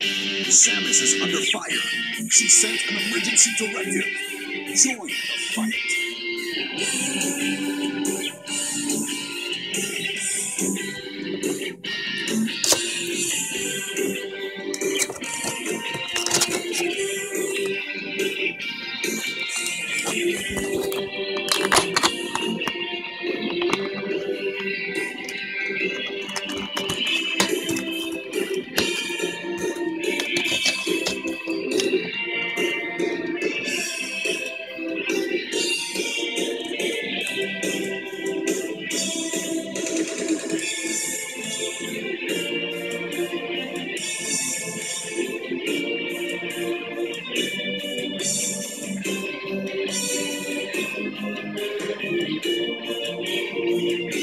Samus is under fire. She sent an emergency directive. Join the fight. Thank you.